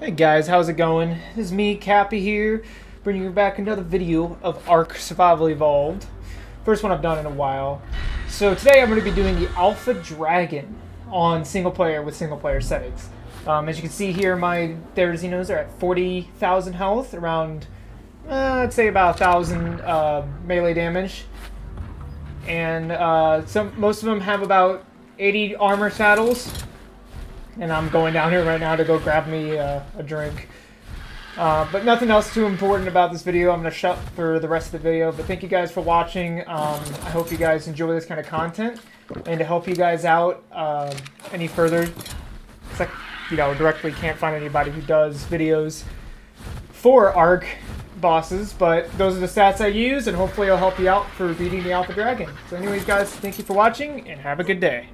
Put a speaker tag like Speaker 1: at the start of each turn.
Speaker 1: Hey guys, how's it going? This is me, Cappy here, bringing you back another video of Ark Survival Evolved. First one I've done in a while. So today I'm going to be doing the Alpha Dragon on single player with single player settings. Um, as you can see here, my Therizinos are at 40,000 health, around, uh, I'd say about 1,000 uh, melee damage. And uh, some, most of them have about 80 armor saddles, and I'm going down here right now to go grab me uh, a drink. Uh, but nothing else too important about this video. I'm going to shut for the rest of the video. But thank you guys for watching. Um, I hope you guys enjoy this kind of content. And to help you guys out uh, any further, I, you know, directly can't find anybody who does videos for ARK bosses. But those are the stats I use, and hopefully I'll help you out for beating the Alpha Dragon. So anyways, guys, thank you for watching, and have a good day.